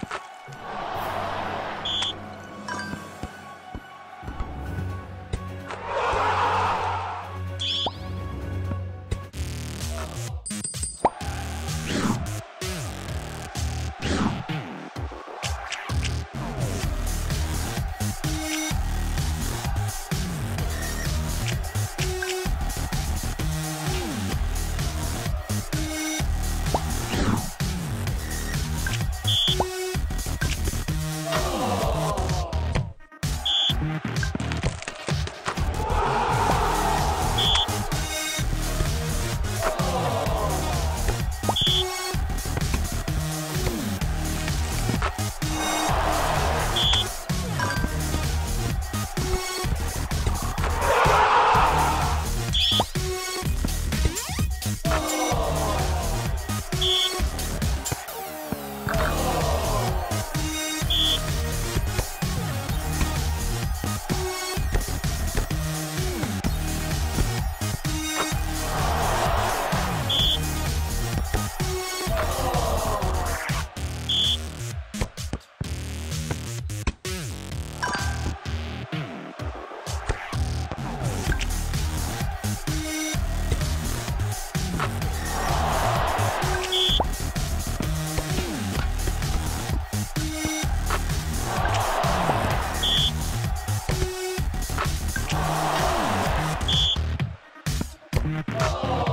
you Oh!